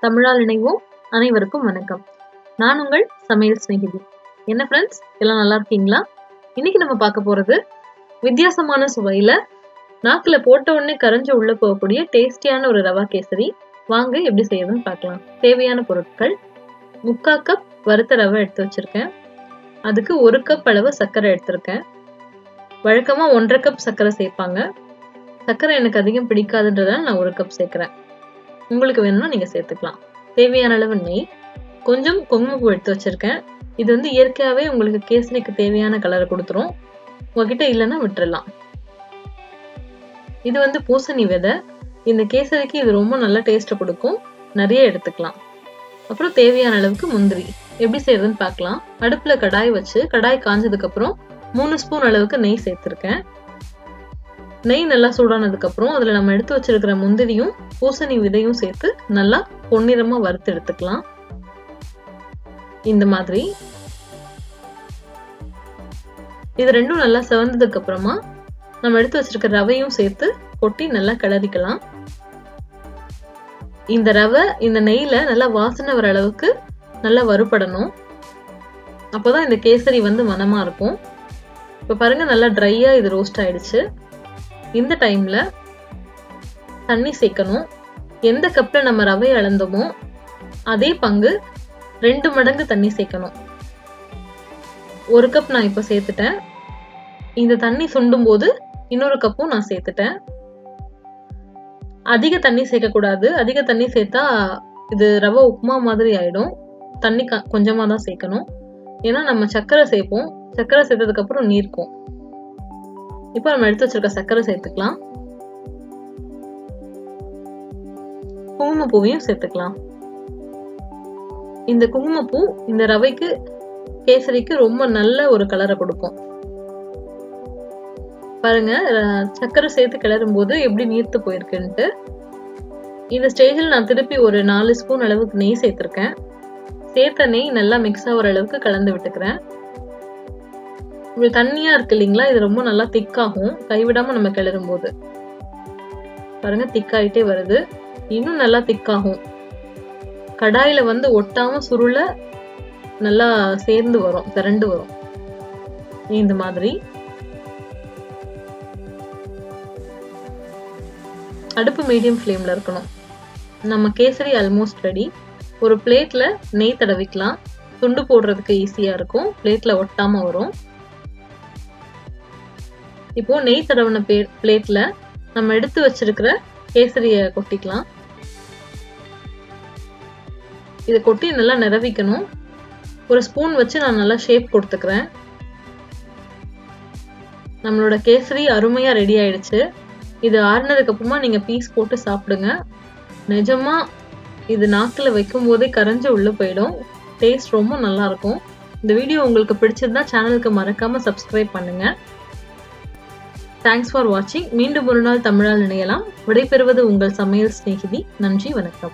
தமிழால் இணைவோம். அனைவருக்கும் வணக்கம். நான் உங்கள் சமையல் சிநேகிதி. என்ன ஃப்ரெண்ட்ஸ் எல்லாம் நல்லா இருக்கீங்களா? இன்னைக்கு நம்ம பார்க்க போறது வித்தியாசமான சுவையில நாக்குல போட்ட உடனே கரைஞ்சு உள்ள போகக்கூடிய டேஸ்டியான ஒரு ரவா கேசரி. வாங்க எப்படி செய்யறதுன்னு பார்க்கலாம். தேவையான பொருட்கள். முக்கா கப் வறுத்த ரவை எடுத்து வச்சிருக்கேன். அதுக்கு ஒரு கப் அளவு சர்க்கரை எடுத்திருக்கேன். வழக்கமாக ஒன்றரை கப் சர்க்கரை சேர்ப்பாங்க. சர்க்கரை எனக்கு அதிகம் பிடிக்காதுன்றதால நான் ஒரு கப் சேர்க்குறேன். உங்களுக்கு வேணும்னா நீங்க சேர்த்துக்கலாம். தேவையான அளவு நெய். கொஞ்சம் குங்குமப்பூ எடுத்து வச்சிருக்கேன். இது வந்து இயற்கையாவே உங்களுக்கு கேசரிக்கு தேவையான கலரை கொடுத்துரும். உங்ககிட்ட இல்லைன்னா விட்டுறலாம். இது வந்து பூசணி விதை. இந்த கேசரிக்கு இது ரொம்ப நல்ல டேஸ்ட்டை கொடுக்கும். நிறைய எடுத்துக்கலாம். அப்புறம் தேவையான அளவுக்கு முந்திரி. எப்படி செய்யறதுன்னு பார்க்கலாம். அடுப்புல கடாய் வச்சு கடாய் காஞ்சதுக்கப்புறம் மூணு ஸ்பூன் அளவுக்கு நெய் சேர்த்துருக்கேன். நெய் நல்லா சூடானதுக்கு அப்புறம் அதுல நம்ம எடுத்து வச்சிருக்கிற முந்திரியும் பூசணி விதையும் சேர்த்து நல்லா பொன்னிறமாக வறுத்து எடுத்துக்கலாம். இந்த மாதிரி. இது ரெண்டும் நல்லா செவந்ததுக்கு அப்புறமா நம்ம எடுத்து வச்சிருக்க ரவையும் சேர்த்து கொட்டி நல்லா கிளறிக்கலாம். இந்த ரவை இந்த நெய்ல நல்லா வாசனை வர அளவுக்கு நல்லா வறுபடணும். அப்போதான் இந்த கேசரி வந்து மனமா இருக்கும். இப்ப பாருங்க நல்லா ட்ரையா இது ரோஸ்ட் ஆயிடுச்சு. இந்த டைம்ல தண்ணி சேர்க்கணும். எந்த கப்ல நம்ம ரவை அளந்தோமோ அதே பங்கு ரெண்டு மடங்கு தண்ணி சேர்க்கணும். ஒரு கப் நான் இப்போ சேர்த்துட்டேன். இந்த தண்ணி சுண்டும் போது இன்னொரு கப்பும் நான் சேர்த்துட்டேன். அதிக தண்ணி சேர்க்கக்கூடாது. அதிக தண்ணி சேர்த்தா இது ரவை உப்புமா மாதிரி ஆயிடும். தண்ணி கொஞ்சமாக தான் சேர்க்கணும். ஏன்னா நம்ம சர்க்கரை சேர்ப்போம். சர்க்கரை சேர்த்ததுக்கப்புறம் நீர்க்கும். இப்போ நம்ம எடுத்து வச்சிருக்க சர்க்கரை சேர்த்துக்கலாம். குங்குமப்பூவையும் சேர்த்துக்கலாம். இந்த குங்குமப்பூ இந்த ரவைக்கு கேசரிக்கு ரொம்ப நல்ல ஒரு கலரை கொடுக்கும். பாருங்க சர்க்கரை சேர்த்து கிளறும் போது எப்படி நீர்த்து போயிருக்குன்ட்டு. இந்த ஸ்டேஜில் நான் திருப்பி ஒரு நாலு ஸ்பூன் அளவுக்கு நெய் சேர்த்துருக்கேன். சேர்த்த நெய் நல்லா மிக்ஸ் ஆகிற அளவுக்கு கலந்து விட்டுக்கிறேன். இப்படி தண்ணியா இருக்கு இல்லைங்களா? இது ரொம்ப நல்லா திக்காகும். கைவிடாம நம்ம கிளறும் போது பாருங்க திக்காயிட்டே வருது. இன்னும் நல்லா திக்காகும். கடாயில வந்து ஒட்டாம சுருள நல்லா சேர்ந்து வரும் திரண்டு வரும். இந்த மாதிரி. அடுப்பு மீடியம் ஃப்ளேம்ல இருக்கணும். நம்ம கேசரி ஆல்மோஸ்ட் ரெடி. ஒரு பிளேட்ல நெய் தடவிக்கலாம். துண்டு போடுறதுக்கு ஈஸியா இருக்கும். பிளேட்ல ஒட்டாம வரும். இப்போ நெய் தடவின பிளேட்ல நம்ம எடுத்து வச்சிருக்கிற கேசரிய கொட்டிக்கலாம். இதை கொட்டி நல்லா நிரவிக்கணும். ஒரு ஸ்பூன் வச்சு நான் நல்லா ஷேப் கொடுத்துக்கிறேன். நம்மளோட கேசரி அருமையா ரெடி ஆயிடுச்சு. இது ஆறுனதுக்கு அப்புறமா நீங்க பீஸ் போட்டு சாப்பிடுங்க. நிஜமா இது நாக்கில் வைக்கும் போதே கரைஞ்சி உள்ள போயிடும். டேஸ்ட் ரொம்ப நல்லா இருக்கும். இந்த வீடியோ உங்களுக்கு பிடிச்சிருந்தா சேனலுக்கு மறக்காம சப்ஸ்கிரைப் பண்ணுங்க. தேங்க்ஸ் ஃபார் வாட்சிங் மீண்டும் ஒரு நாள் தமிழால் இணையலாம். விடைபெறுவது உங்கள் சமையல் சிநேகிதி. நன்றி வணக்கம்.